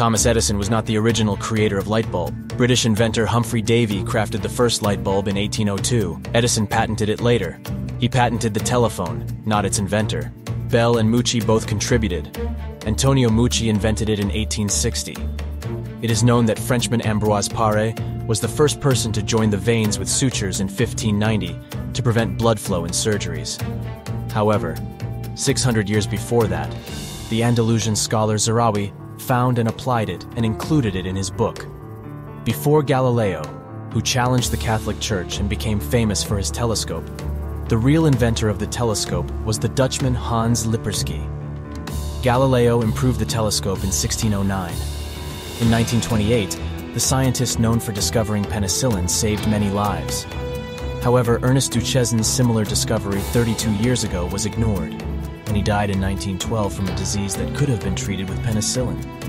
Thomas Edison was not the original creator of light bulb. British inventor Humphry Davy crafted the first light bulb in 1802. Edison patented it later. He patented the telephone, not its inventor. Bell and Meucci both contributed. Antonio Meucci invented it in 1860. It is known that Frenchman Ambroise Paré was the first person to join the veins with sutures in 1590 to prevent blood flow in surgeries. However, 600 years before that, the Andalusian scholar Zehrāwī found and applied it and included it in his book. Before Galileo, who challenged the Catholic Church and became famous for his telescope, the real inventor of the telescope was the Dutchman Hans Lippershey. Galileo improved the telescope in 1609. In 1928, the scientist known for discovering penicillin saved many lives. However, Ernest Duchesne's similar discovery 32 years ago was ignored, and he died in 1912 from a disease that could have been treated with penicillin.